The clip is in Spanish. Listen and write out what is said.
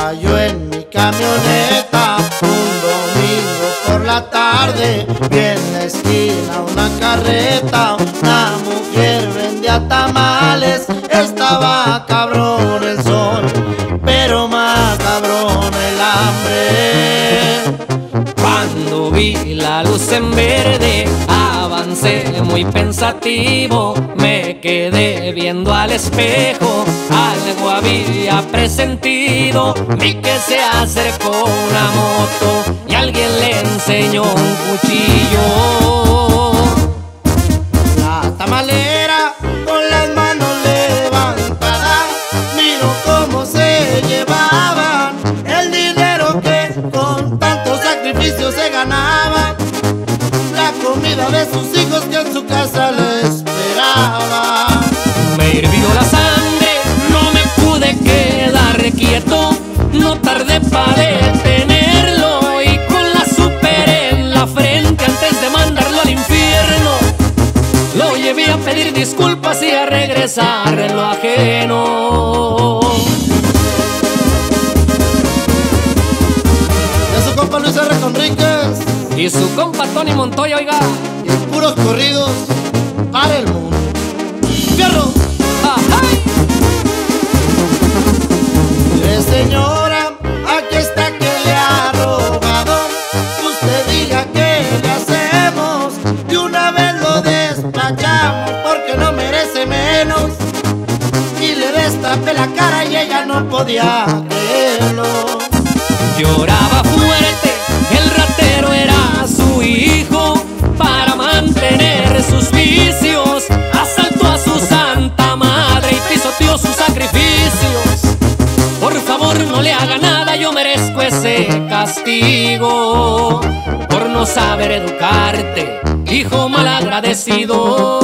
Iba yo en mi camioneta un domingo por la tarde Vi en la esquina una carreta Una mujer vendía tamales Estaba cabrón el sol Pero más cabrón el hambre. Cuando vi la luz en verde avancé muy pensativo Me quedé viendo al espejo. Algo había presentido Vi que se acercó una moto Y alguien le enseñó un cuchillo de sus hijos que en su casa le esperaba. Me hirvió la sangre, no me pude quedar quieto. No tardé para detenerlo Y con la super en la frente antes de mandarlo al infierno Lo llevé a pedir disculpas y a regresar en lo ajeno. De su compa Luis R. Conríquez. Y su compa Tony Montoya, oiga puros corridos para el mundo. ¡Fierro! Mire señora, aquí está que le ha robado. Usted diga que le hacemos. De una vez lo despachamos Porque no merece menos. Y le destapé la cara y ella no podía creerlo. Lloraba fuerte, merezco ese castigo Por no saber educarte, hijo malagradecido